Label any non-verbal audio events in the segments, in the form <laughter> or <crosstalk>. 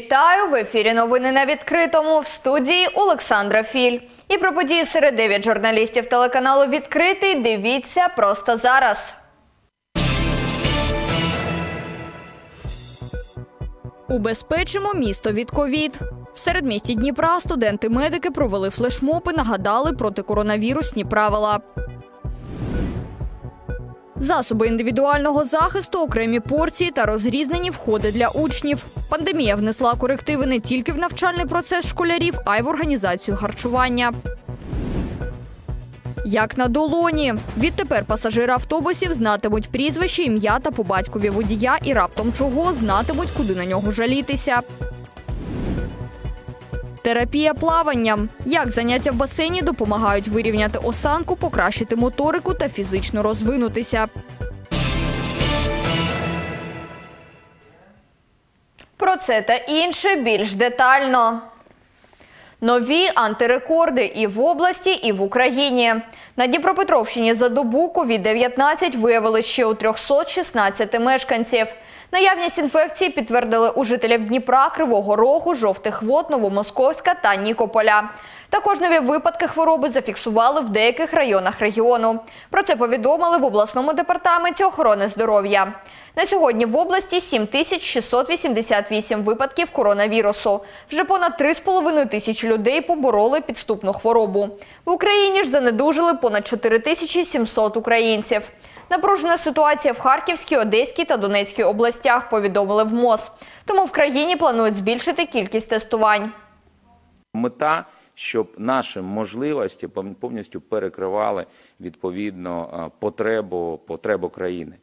Вітаю в ефірі. Новини на відкритому в студії Олександра Філь. І про події серед дев'ять журналістів телеканалу Відкритий. Дивіться просто зараз. Убезпечимо місто від ковід. В середмісті Дніпра студенти-медики провели флешмоб і нагадали протикоронавірусні правила. Засоби індивідуального захисту, окремі порції та розрізнені входи для учнів. Пандемія внесла корективи не тільки в навчальний процес школярів, а й в організацію харчування. Як на долоні. Відтепер пасажири автобусів знатимуть прізвище, ім'я та по батькові водія і раптом чого знатимуть, куди на нього жалітися. Терапія плаванням. Як заняття в басейні допомагають вирівняти осанку, покращити моторику та фізично розвинутися. Про це та інше більш детально. Нові антирекорди і в області, і в Україні. На Дніпропетровщині за добу COVID-19 виявили ще у 316 мешканців. Наявність інфекції підтвердили у жителів Дніпра, Кривого Рогу, Жовтих Вод, Новомосковська та Нікополя. Також нові випадки хвороби зафіксували в деяких районах регіону. Про це повідомили в обласному департаменті охорони здоров'я. На сьогодні в області 7688 випадків коронавірусу. Вже понад 3,5 тисячі людей побороли підступну хворобу. В Україні ж занедужили понад 4700 українців. Напружена ситуація в Харківській, Одеській та Донецькій областях, повідомили в МОЗ. Тому в країні планують збільшити кількість тестувань. Мета, щоб наші можливості повністю перекривали відповідно е, потребу, потребу країни.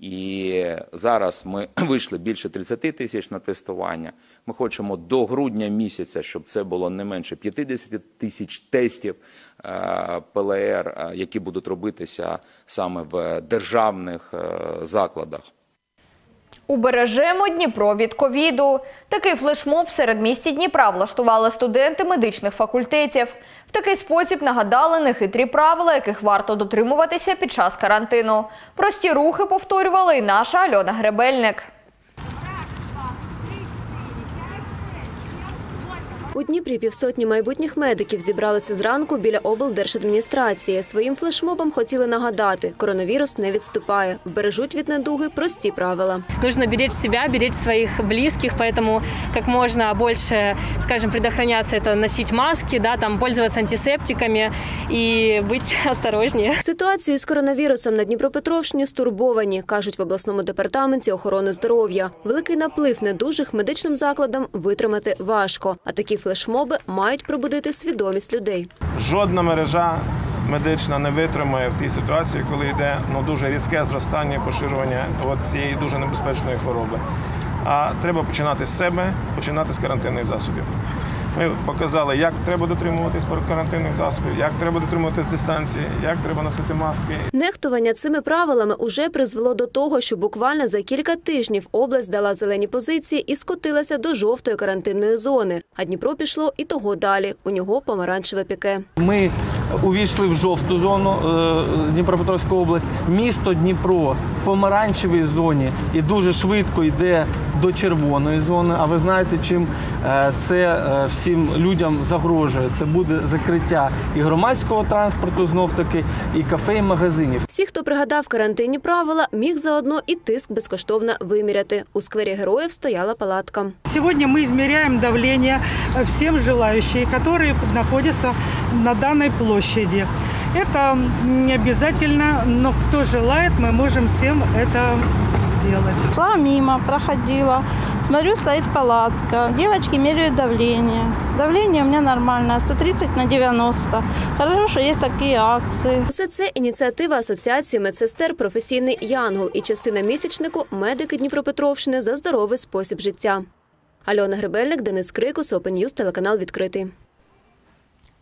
І зараз ми <clears throat> вийшли більше 30 тисяч на тестування. Ми хочемо до грудня місяця, щоб це було не менше 50 тисяч тестів е, ПЛР, е, які будуть робитися саме в державних закладах. Убережемо Дніпро від ковіду. Такий флешмоб в середмісті Дніпра влаштували студенти медичних факультетів. В такий спосіб нагадали нехитрі правила, яких варто дотримуватися під час карантину. Прості рухи повторювала і наша Альона Гребельник. У Дніпрі півсотні майбутніх медиків зібралися зранку біля облдержадміністрації. Своїм флешмобом хотіли нагадати, коронавірус не відступає, вбережуть від недуги прості правила. Нужно беречь себя, беречь своїх близьких, поэтому як можна більше, скажімо, предохраняться, це носити маски, да, там пользуватися антисептиками і бути <laughs> осторожні. Ситуацію з коронавірусом на Дніпропетровщині стурбовані, кажуть в обласному департаменті охорони здоров'я. Великий наплив недужих медичним закладам витримати важко. А такі флешмоби мають пробудити свідомість людей. Жодна мережа медична не витримує в тій ситуації, коли йде ну дуже різке зростання і поширювання от цієї дуже небезпечної хвороби. А треба починати з себе, починати з карантинних засобів. Ми показали, як треба дотримуватись карантинних засобів, як треба дотримуватись дистанції, як треба носити маски. Нехтування цими правилами уже призвело до того, що буквально за кілька тижнів область дала зелені позиції і скотилася до жовтої карантинної зони. А Дніпро пішло і того далі. У нього помаранчеве піке. Ми увійшли в жовту зону е, Дніпропетровська область. Місто Дніпро в помаранчевій зоні і дуже швидко йде до червоної зони. А ви знаєте, чим е, це е, всім людям загрожує? Це буде закриття і громадського транспорту, знов таки, і кафе, і магазинів. Всі, хто пригадав карантинні правила, міг заодно і тиск безкоштовно виміряти. У сквері героїв стояла палатка. Сьогодні ми зміряємо давлення всім желаючим, які знаходяться на даній площади. Это не обязательно, но кто желает, мы можем всем это сделать. Шла мимо, проходила, смотрю, стоит палатка, девочки меряют давление. Давление у меня нормальное, 130 на 90. Хорошо, що є такі акції. Усе це ініціатива Асоціації медсестер професійний Янгол і частина місячнику медики Дніпропетровщини за здоровий спосіб життя. Альона Гребельник, Денис Крикус, Open News, телеканал відкритий.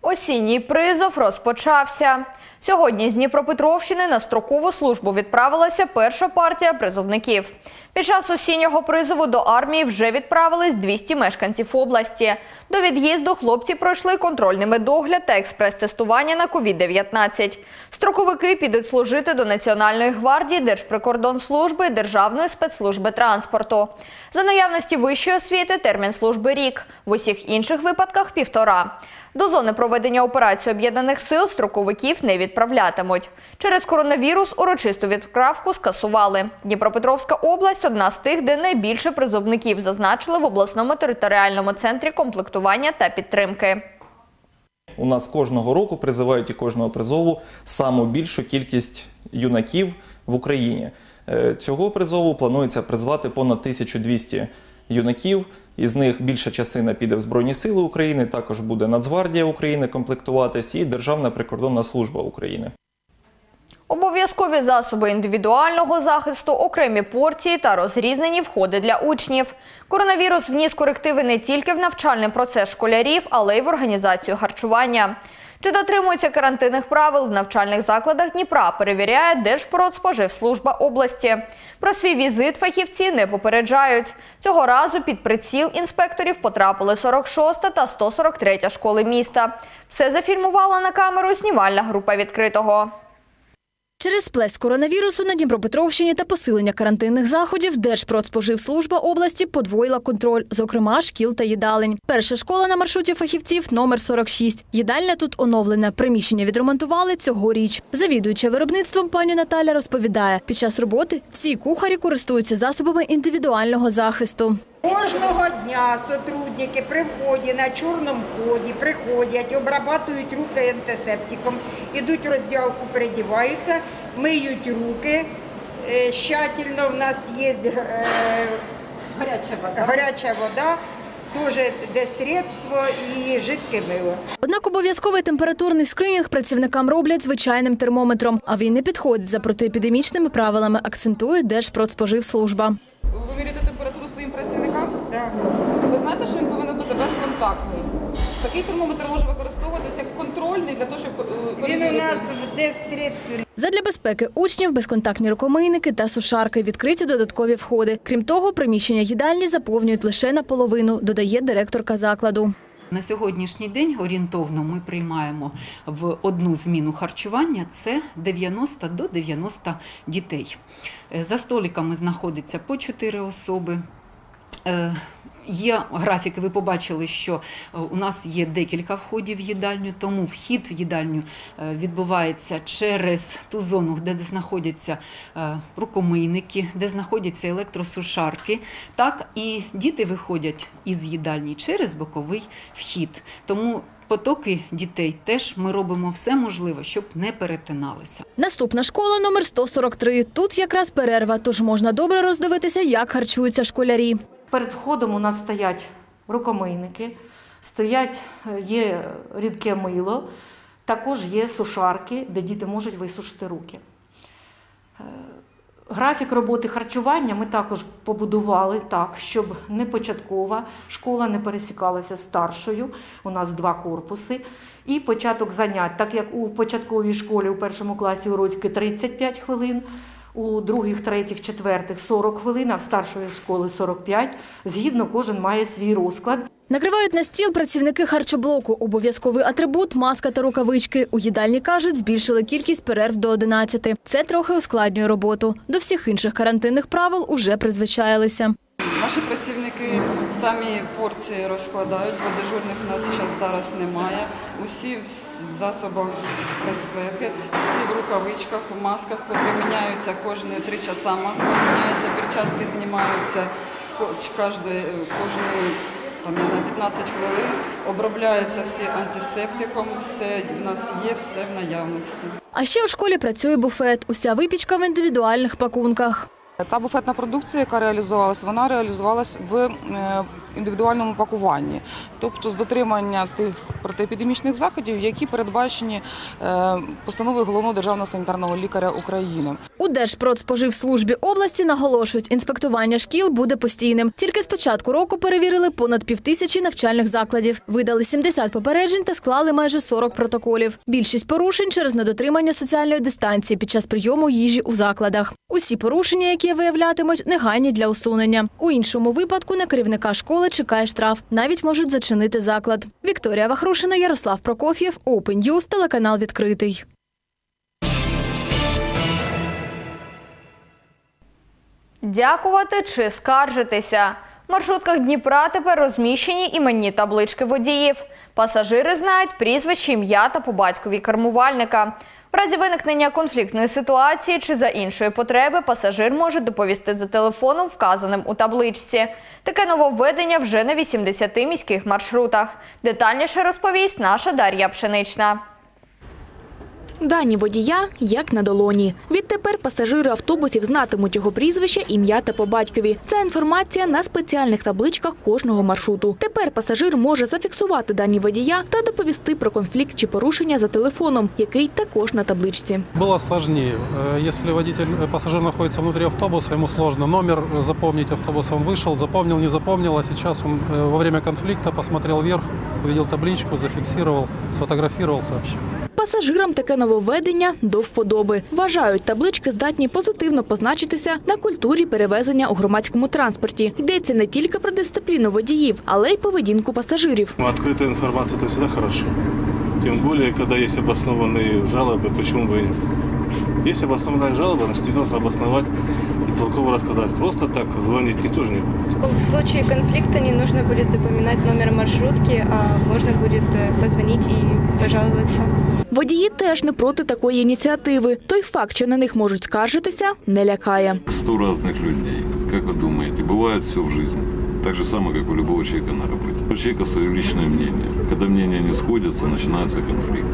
Осінній призов розпочався. Сьогодні з Дніпропетровщини на строкову службу відправилася перша партія призовників. Під час осіннього призову до армії вже відправились 200 мешканців області. До від'їзду хлопці пройшли контрольний медогляд та експрес-тестування на COVID-19. Строковики підуть служити до Національної гвардії, Держприкордонслужби, Державної спецслужби транспорту. За наявності вищої освіти термін служби рік, в усіх інших випадках півтора. До зони проведення операції об'єднаних сил строковиків не відправлятимуть. Через коронавірус урочисту відправку скасували. Дніпропетровська область одна з тих, де найбільше призовників зазначили в обласному територіальному центрі комплектування та підтримки. У нас кожного року призивають і кожного призову саму більшу кількість юнаків в Україні. Е, Цього призову планується призвати понад 1200 юнаків. Із них більша частина піде в Збройні Сили України, також буде Нацгвардія України комплектуватись і Державна прикордонна служба України. Обов'язкові засоби індивідуального захисту, окремі порції та розрізнені входи для учнів. Коронавірус вніс корективи не тільки в навчальний процес школярів, але й в організацію харчування. Чи дотримуються карантинних правил в навчальних закладах Дніпра, перевіряє Держпродспоживслужба області. Про свій візит фахівці не попереджають. Цього разу під приціл інспекторів потрапили 46 та 143 школи міста. Все зафільмувала на камеру знімальна група відкритого. Через сплеск коронавірусу на Дніпропетровщині та посилення карантинних заходів Держпродспоживслужба області подвоїла контроль, зокрема шкіл та їдалень. Перша школа на маршруті фахівців номер 46. Їдальня тут оновлена. Приміщення відремонтували цьогоріч. Завідуюча виробництвом пані Наталя розповідає, під час роботи всі кухарі користуються засобами індивідуального захисту. Кожного дня сотрудники при вході на чорному ході приходять, обрабатують руки антисептиком, ідуть в розділку, передіваються, миють руки. Е, Щательно в нас є е, гаряча вода, гаряча вода теж де средство і жидке мило. Однак обов'язковий температурний скринінг працівникам роблять звичайним термометром, а він не підходить за протиепідемічними правилами, акцентує Держпродспоживслужба. Ви міряєте температуру своїм працівникам? Так. Ви знаєте, що він повинен бути безконтактний. Такий термометр може використовуватися як контрольний для того, щоб е, Він у нас де средство Задля безпеки учнів безконтактні рукомийники та сушарки відкриті додаткові входи. Крім того, приміщення їдальні заповнюють лише наполовину, додає директорка закладу. На сьогоднішній день орієнтовно ми приймаємо в одну зміну харчування це 90 до 90 дітей. Е, За столиками знаходиться по 4 особи. Є графіки, ви побачили, що е, у нас є декілька входів в їдальню, тому вхід в їдальню е, відбувається через ту зону, де знаходяться е, рукомийники, де знаходяться електросушарки. Так і діти виходять із їдальні через боковий вхід. Тому потоки дітей теж ми робимо все можливе, щоб не перетиналися. Наступна школа номер 143. Тут якраз перерва, тож можна добре роздивитися, як харчуються школярі. Перед входом у нас стоять рукомийники, стоять, е, є рідке мило, також є сушарки, де діти можуть висушити руки. Е, Графік роботи харчування ми також побудували так, щоб не початкова школа не пересікалася старшою. У нас два корпуси. І початок занять, так як у початковій школі у першому класі уроки 35 хвилин, у других, третіх, четвертих 40 хвилин, а в старшої школи 45. Згідно кожен має свій розклад. Накривають на стіл працівники харчоблоку. Обов'язковий атрибут – маска та рукавички. У їдальні, кажуть, збільшили кількість перерв до 11. Це трохи ускладнює роботу. До всіх інших карантинних правил уже призвичаїлися. Наші працівники самі порції розкладають, бо дежурних у нас зараз, зараз немає. Усі в засобах безпеки, всі в рукавичках, в масках, поприміняються кожні три часа маска міняється, перчатки знімаються кожної, кожної там, на 15 хвилин, обробляються всі антисептиком, все в нас є, все в наявності. А ще у школі працює буфет. Уся випічка в індивідуальних пакунках. Та буфетна продукція, яка реалізувалась, вона реалізувалась в е, індивідуальному пакуванні, тобто з дотримання тих протиепідемічних заходів, які передбачені е, постановою головного державного санітарного лікаря України. У Держпродспоживслужбі області наголошують, інспектування шкіл буде постійним. Тільки з початку року перевірили понад півтисячі навчальних закладів, видали 70 попереджень та склали майже 40 протоколів. Більшість порушень через недотримання соціальної дистанції під час прийому їжі у закладах. Усі порушення, які виявлятимуть, негайні для усунення. У іншому випадку на керівника школи чекає штраф. Навіть можуть зачинити заклад. Вікторія Вахрушина, Ярослав Прокоф'єв, Open News, телеканал відкритий. Дякувати чи скаржитися. В маршрутках Дніпра тепер розміщені іменні таблички водіїв. Пасажири знають прізвище, ім'я та по батькові кермувальника. В разі виникнення конфліктної ситуації чи за іншої потреби пасажир може доповісти за телефоном, вказаним у табличці. Таке нововведення вже на 80 міських маршрутах. Детальніше розповість наша Дар'я Пшенична. Дані водія як на долоні. Відтепер пасажири автобусів знатимуть його прізвище, ім'я та по батькові. Ця інформація на спеціальних табличках кожного маршруту. Тепер пасажир може зафіксувати дані водія та доповісти про конфлікт чи порушення за телефоном, який також на табличці. Было сложнее. Э, Если водитель, э, пассажир находится внутри автобуса, ему сложно номер запомнить автобуса. Он вышел, запомнил, не запомнил, а сейчас он э, во время конфликта посмотрел вверх, увидел табличку, зафиксировал, сфотографировал, сообщил. Пасажирам таке нововведення до вподоби. Вважають, таблички здатні позитивно позначитися на культурі перевезення у громадському транспорті. Йдеться не тільки про дисципліну водіїв, але й поведінку пасажирів. Ну, Открытая информация – это всегда хорошо. Тем более, когда есть обоснованные жалобы, почему бы и нет. Есть обоснованная жалоба, значит, ее нужно обосновать и толково рассказать. Просто так звонить никто же не будет. В случае конфликта не нужно будет запоминать номер маршрутки, а можно будет э, позвонить и пожаловаться. Водії теж не проти такої ініціативи. Той факт, що на них можуть скаржитися, не лякає. Сто разных людей. Как вы думаете, бывает все в жизни? Так же самое, как у любого человека на работе. У человека свое личное мнение. Когда мнения не сходятся, начинается конфликт.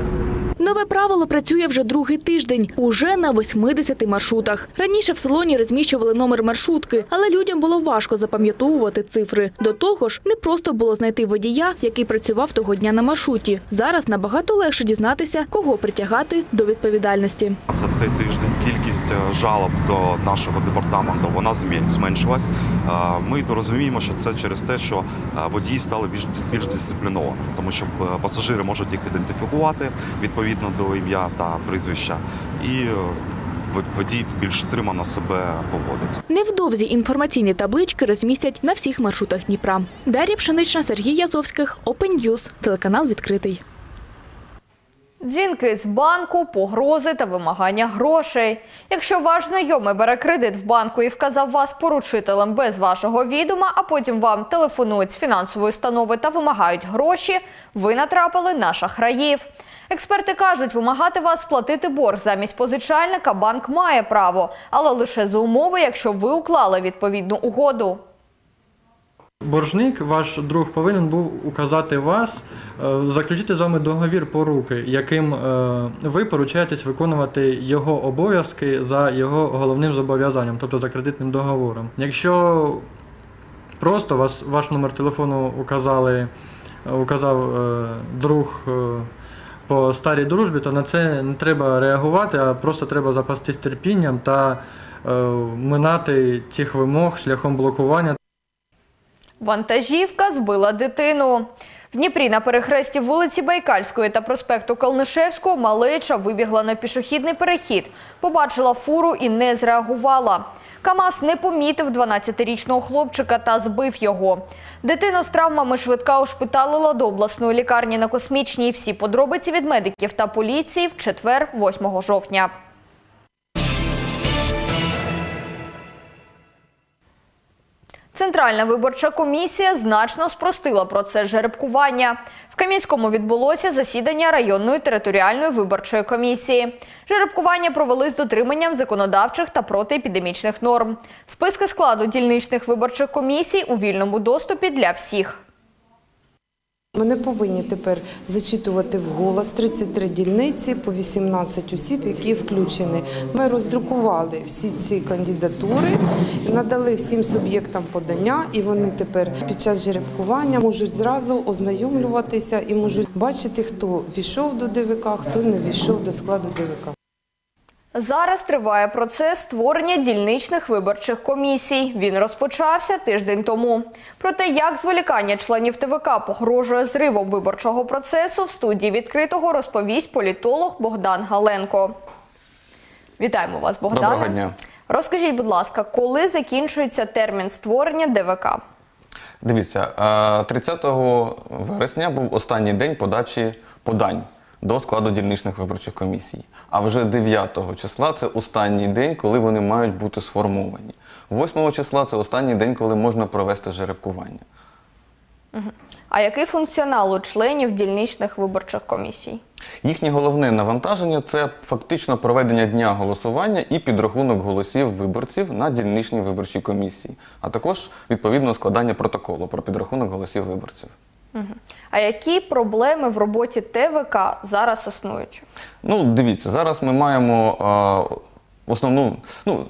Нове правило працює вже другий тиждень, уже на 80 маршрутах. Раніше в салоні розміщували номер маршрутки, але людям було важко запам'ятовувати цифри. До того ж, не просто було знайти водія, який працював того дня на маршруті. Зараз набагато легше дізнатися, кого притягати до відповідальності. За цей тиждень кількість е, жалоб до нашого департаменту вона зменшилась. Е, Ми розуміємо, що це через те, що е, водії стали більш більш дисципліновані, тому що пасажири можуть їх ідентифікувати відповідно до ім'я та прізвища, і е, водій більш стримано себе поводить. Невдовзі інформаційні таблички розмістять на всіх маршрутах Дніпра. Дар'я Пшенична, Сергій Язовських, Open News, телеканал відкритий. Дзвінки з банку, погрози та вимагання грошей. Якщо ваш знайомий бере кредит в банку і вказав вас поручителем без вашого відома, а потім вам телефонують з фінансової установи та вимагають гроші, ви натрапили на шахраїв. Експерти кажуть, вимагати вас сплатити борг замість позичальника банк має право, але лише за умови, якщо ви уклали відповідну угоду. Боржник, ваш друг повинен був указати вас, е, заключити з вами договір по руки, яким е, ви поручаєтесь виконувати його обов'язки за його головним зобов'язанням, тобто за кредитним договором. Якщо просто вас, ваш номер телефону указали, указав е, друг е, по старій дружбі, то на це не треба реагувати, а просто треба запастись терпінням та е, минати цих вимог шляхом блокування. Вантажівка збила дитину. В Дніпрі на перехресті вулиці Байкальської та проспекту Калнишевського малеча вибігла на пішохідний перехід, побачила фуру і не зреагувала. КАМАЗ не помітив 12-річного хлопчика та збив його. Дитину з травмами швидка ушпиталила до обласної лікарні на космічній. Всі подробиці від медиків та поліції в четвер, 8 жовтня. Центральна виборча комісія значно спростила процес жеребкування. В Кам'янському відбулося засідання районної територіальної виборчої комісії. Жеребкування провели з дотриманням законодавчих та протиепідемічних норм. Списки складу дільничних виборчих комісій у вільному доступі для всіх. Ми не повинні тепер зачитувати вголос 33 дільниці по 18 осіб, які включені. Ми роздрукували всі ці кандидатури, надали всім суб'єктам подання, і вони тепер під час жеребкування можуть зразу ознайомлюватися і можуть бачити, хто війшов до ДВК, хто не війшов до складу ДВК. Зараз триває процес створення дільничних виборчих комісій. Він розпочався тиждень тому. Про те, як зволікання членів ТВК погрожує зривом виборчого процесу, в студії відкритого розповість політолог Богдан Галенко. Вітаємо вас, Богдане. Доброго дня. Розкажіть, будь ласка, коли закінчується термін створення ДВК? Дивіться, е, 30 вересня був останній день подачі подань до складу дільничних виборчих комісій. А вже 9 числа це останній день, коли вони мають бути сформовані. 8 числа це останній день, коли можна провести жеребкування. А який функціонал у членів дільничних виборчих комісій? Їхнє головне навантаження це фактично проведення дня голосування і підрахунок голосів виборців на дільничній виборчій комісії, а також відповідно складання протоколу про підрахунок голосів виборців. А які проблеми в роботі ТВК зараз існують? Ну, дивіться, зараз ми маємо а, основну. Ну,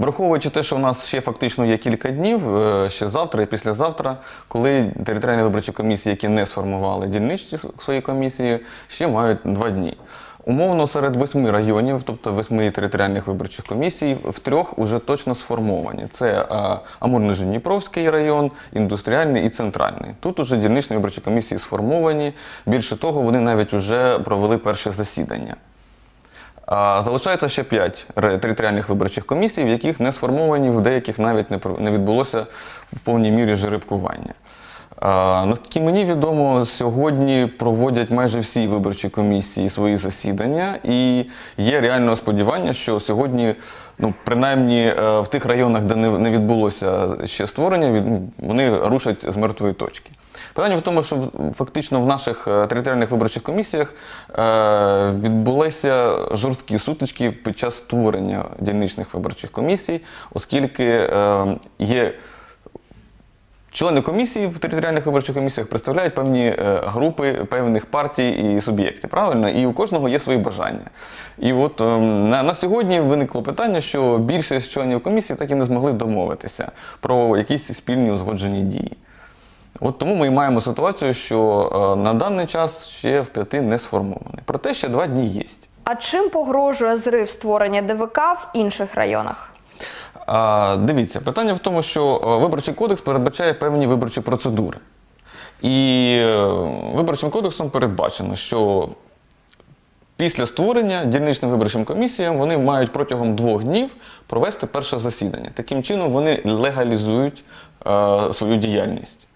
враховуючи те, що у нас ще фактично є кілька днів, е, ще завтра і післязавтра, коли територіальні виборчі комісії, які не сформували дільничні свої комісії, ще мають два дні. Умовно, серед восьми районів, тобто восьми територіальних виборчих комісій, в трьох уже точно сформовані. Це Амурно-Дніпровський район, індустріальний і центральний. Тут уже дільничні виборчі комісії сформовані. Більше того, вони навіть вже провели перше засідання. Залишається ще п'ять територіальних виборчих комісій, в яких не сформовані, в деяких навіть не відбулося в повній мірі жеребкування. Наскільки мені відомо, сьогодні проводять майже всі виборчі комісії свої засідання, і є реальне сподівання, що сьогодні, ну принаймні е, в тих районах, де не відбулося ще створення, вони рушать з мертвої точки. Питання в тому, що фактично в наших е, територіальних виборчих комісіях е, відбулися жорсткі сутички під час створення дільничних виборчих комісій, оскільки є Члени комісії в територіальних виборчих комісіях представляють певні е, групи певних партій і суб'єктів, правильно? І у кожного є свої бажання. І от е, на, на сьогодні виникло питання, що більшість членів комісії так і не змогли домовитися про якісь спільні узгоджені дії. От тому ми і маємо ситуацію, що е, на даний час ще в п'яти не сформований. Проте ще два дні є. А чим погрожує зрив створення ДВК в інших районах? Дивіться, питання в тому, що е, виборчий кодекс передбачає певні виборчі процедури. І е, виборчим кодексом передбачено, що після створення дільничним виборчим комісіям вони мають протягом двох днів провести перше засідання. Таким чином вони легалізують е, свою діяльність.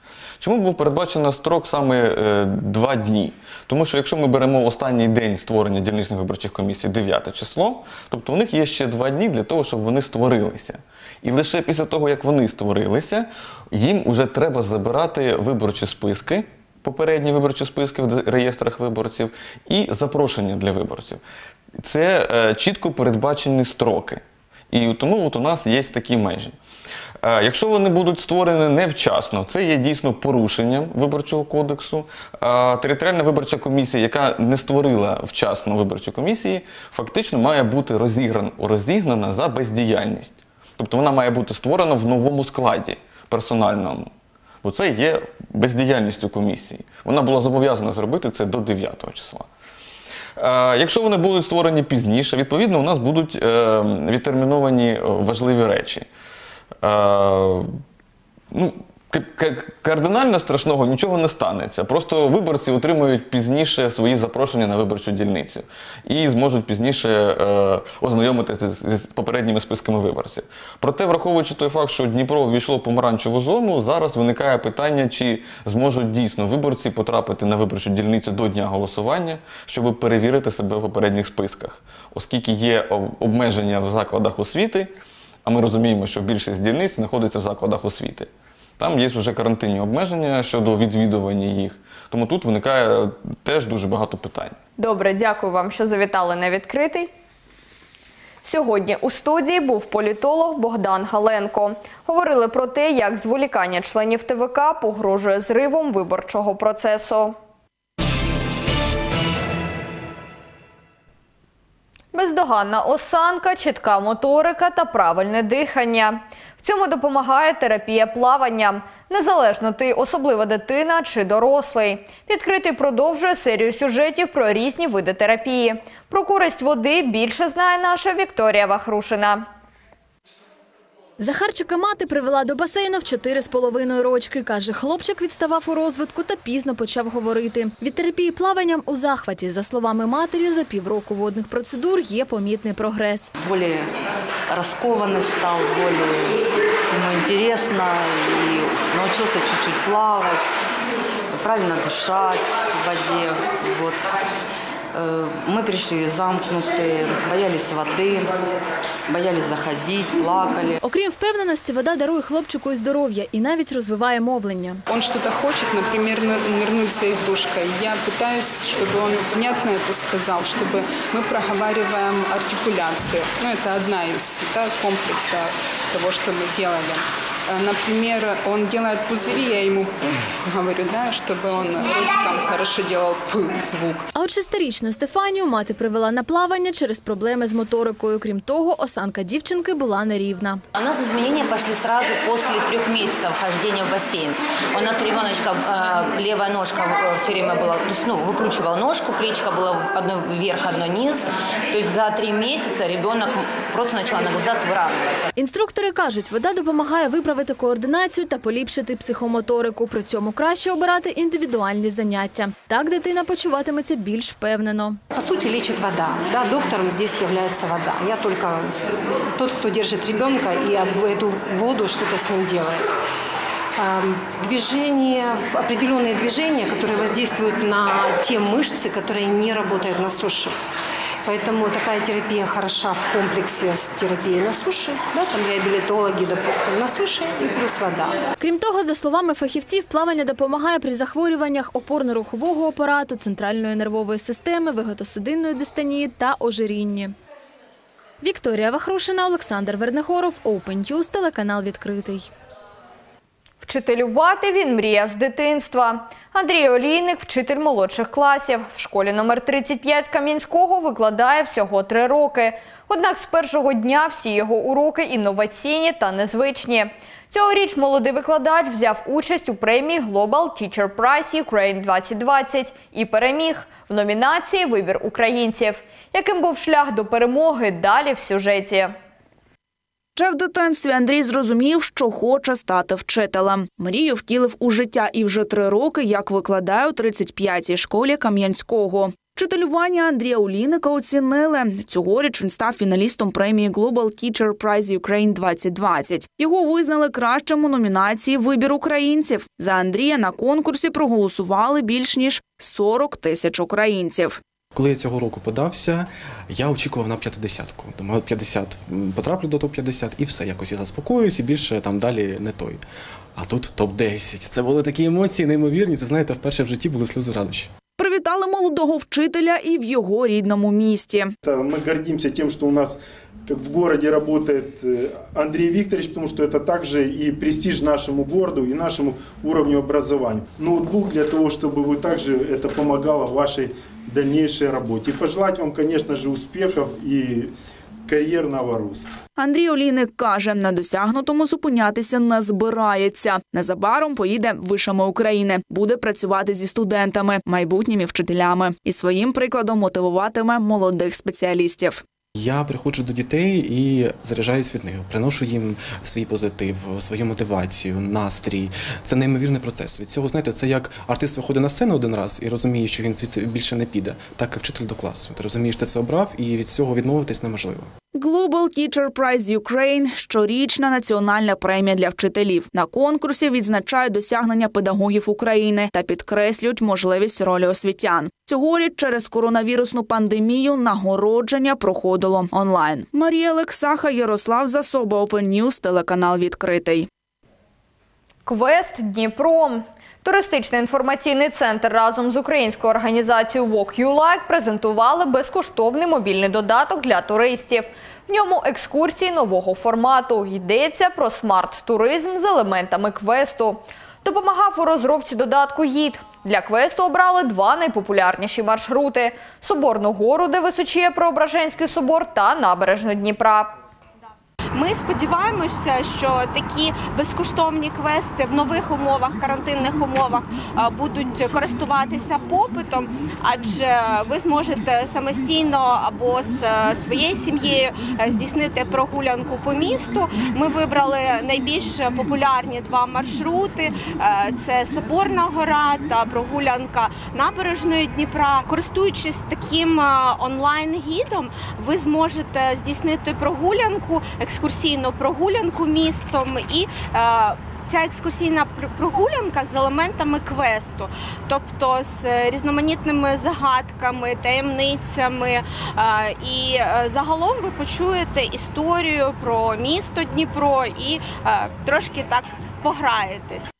Чому був передбачено строк саме е, два дні? Тому що якщо ми беремо останній день створення дільничних виборчих комісій, 9 число, тобто у них є ще два дні для того, щоб вони створилися. І лише після того, як вони створилися, їм вже треба забирати виборчі списки, попередні виборчі списки в реєстрах виборців, і запрошення для виборців. Це е, чітко передбачені строки. І тому от у нас є такі межі. Е, Якщо вони будуть створені невчасно, це є дійсно порушенням виборчого кодексу. Е, Територіальна виборча комісія, яка не створила вчасно виборчі комісії, фактично має бути розігран, розігнана за бездіяльність. Тобто вона має бути створена в новому складі персональному. Бо це є бездіяльністю комісії. Вона була зобов'язана зробити це до 9 числа. Е, Якщо вони будуть створені пізніше, відповідно, у нас будуть е, відтерміновані важливі речі. Ну, кардинально страшного нічого не станеться. Просто виборці отримують пізніше свої запрошення на виборчу дільницю і зможуть пізніше е, ознайомитися з, з попередніми списками виборців. Проте, враховуючи той факт, що Дніпро ввійшло в помаранчеву зону, зараз виникає питання, чи зможуть дійсно виборці потрапити на виборчу дільницю до дня голосування, щоб перевірити себе в попередніх списках, оскільки є обмеження в закладах освіти. А ми розуміємо, що більшість дільниць знаходиться в закладах освіти. Там є вже карантинні обмеження щодо відвідування їх. Тому тут виникає теж дуже багато питань. Добре, дякую вам, що завітали на відкритий. Сьогодні у студії був політолог Богдан Галенко. Говорили про те, як зволікання членів ТВК погрожує зривом виборчого процесу. Бездоганна осанка, чітка моторика та правильне дихання. В цьому допомагає терапія плавання. Незалежно ти особлива дитина чи дорослий. Відкритий продовжує серію сюжетів про різні види терапії. Про користь води більше знає наша Вікторія Вахрушина. Захарчика мати привела до басейну в чотири з половиною рочки. Каже, хлопчик відставав у розвитку та пізно почав говорити. Від терапії плаванням у захваті. За словами матері, за півроку водних процедур є помітний прогрес. раскованный стал, более ему интересно и научился чуть-чуть плавать, правильно дышать в. Вот. Э, Мы пришли замкнутые, боялись воды, боялись заходить, плакали. Окрім впевненості, вода дарує хлопчику і здоров'я і навіть розвиває мовлення. Он что-то хочет, например, ны- нырнуть за игрушкой. Я пытаюсь, чтобы он внятно это сказал, чтобы мы проговариваем артикуляцию. Ну, это одна из да, комплекса того, что мы делали. Э, Например, он делает пузыри, я ему <laughs> говорю, да, чтобы он ротиком хорошо делал п звук. А от шестирічну Стефанію мати привела на плавання через проблеми з моторикою. Крім того, осанка дівчинки була нерівна. У нас изменения пошли сразу после трех месяцев хождения в бассейн. У нас у ребеночка э, левая ножка все время была, то есть, ну, выкручивала ножку, плечико было в- одно вверх, одно низ. То есть за три месяца ребенок просто начал на глазах выравниваться. Інструктори кажуть, вода допомагає виправити координацію та поліпшити психомоторику. При цьому краще обирати індивідуальні заняття. Так дитина почуватиметься більш впевнено. По сути, лечит вода. Да, доктором здесь является вода. Я только тот, кто держит ребенка и об эту воду что-то с ним делает. Эм, Движение, определенные движения, которые воздействуют на те мышцы, которые не работают на суше. Поэтому такая терапия хороша в комплексе с терапией на суше. Да, там реабилитологи, допустим, на суше и плюс вода. Крім того, за словами фахівців, плавання допомагає при захворюваннях опорно-рухового апарату, центральної нервової системи, вегетосудинної дистанії та ожирінні. Вікторія Вахрушина, Олександр Вернехоров, Open News, телеканал відкритий. Вчителювати він мріяв з дитинства. Андрій Олійник, вчитель молодших класів. В школі номер 35 Кам'янського викладає всього три роки. Однак з першого дня всі його уроки інноваційні та незвичні. Цьогоріч молодий викладач взяв участь у премії Global Teacher Prize Ukraine 2020 і переміг в номінації Вибір українців. Яким був шлях до перемоги далі в сюжеті. Ще в дитинстві Андрій зрозумів, що хоче стати вчителем. Мрію втілив у життя і вже три роки як викладає у 35-й школі Кам'янського. Вчителювання Андрія Олійника оцінили. Цьогоріч він став фіналістом премії Global Teacher Prize Ukraine 2020. Його визнали кращим у номінації Вибір українців. За Андрія на конкурсі проголосували більш ніж 40 тисяч українців. Коли я цього року подався, я очікував на 50-ку. Думаю, 50 потраплю до топ-50 і все, якось я заспокоююсь і більше там далі не той. А тут топ-10. Це були такі емоції неймовірні. Це знаєте, вперше в житті були сльози радощі. Привітали молодого вчителя і в його рідному місті. Это Мы гордимся тем, что у нас как в городе работает э, Андрей Викторович, потому что это также и престиж нашему городу и нашему уровню образования. Ноутбук для того, чтобы вы также это помогало в вашей дальнейшей работе. Пожелать вам, конечно же, успехов и кар'єрного росту. Андрій Олійник каже, на досягнутому зупинятися не збирається. Незабаром поїде вишами України, буде працювати зі студентами, майбутніми вчителями і своїм прикладом мотивуватиме молодих спеціалістів. Я приходжу до дітей і заряджаюсь від них, приношу їм свій позитив, свою мотивацію, настрій. Це неймовірний процес. Від цього, знаєте, це як артист виходить на сцену один раз і розуміє, що він звідси більше не піде. Так як вчитель до класу. Ти розумієш, ти це обрав, і від цього відмовитись неможливо. Global Teacher Prize Ukraine – щорічна національна премія для вчителів. На конкурсі відзначають досягнення педагогів України та підкреслюють можливість ролі освітян. Цьогоріч через коронавірусну пандемію нагородження проходило онлайн. Марія Олексаха, Ярослав Засоба, Open News, телеканал відкритий. Квест Дніпро. Туристичний інформаційний центр разом з українською організацією Walk You Like презентували безкоштовний мобільний додаток для туристів. В ньому екскурсії нового формату. Йдеться про смарт-туризм з елементами квесту. Допомагав у розробці додатку «Їд». Для квесту обрали два найпопулярніші маршрути – Соборну гору, де височіє Преображенський собор, та набережну Дніпра. Ми сподіваємося, що такі безкоштовні квести в нових умовах, карантинних умовах будуть користуватися попитом, адже ви зможете самостійно або з е, своєю сім'єю е, здійснити прогулянку по місту. Ми вибрали найбільш популярні два маршрути: Е, це Соборна гора та прогулянка набережної Дніпра. Користуючись таким онлайн-гідом, ви зможете здійснити прогулянку, екскурсійну прогулянку містом і е, Ця екскурсійна прогулянка з елементами квесту, тобто з е, різноманітними загадками, таємницями. е, І загалом ви почуєте історію про місто Дніпро і трошки так пограєтесь.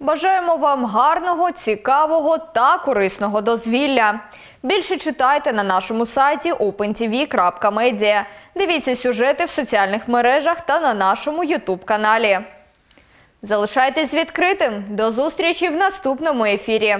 Бажаємо вам гарного, цікавого та корисного дозвілля. Більше читайте на нашому сайті opentv.media. Дивіться сюжети в соціальних мережах та на нашому Ютуб-каналі. Залишайтесь відкритим. До зустрічі в наступному ефірі.